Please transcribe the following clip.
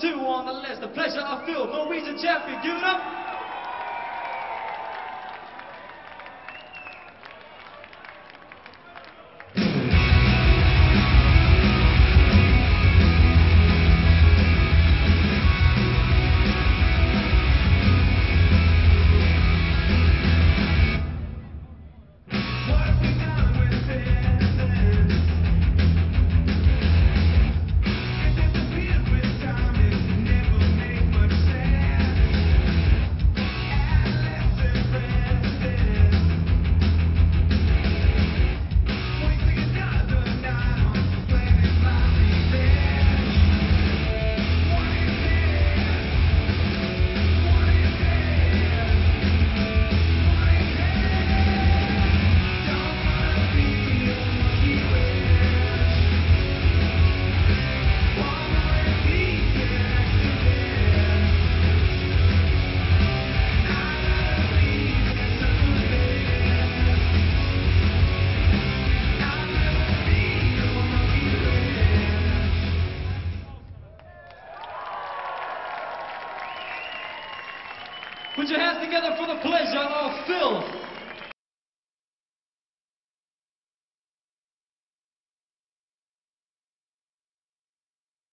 two on the list. The pleasure I feel. Norwegian champion. Give it up. Put your hands together for the pleasure of Phil.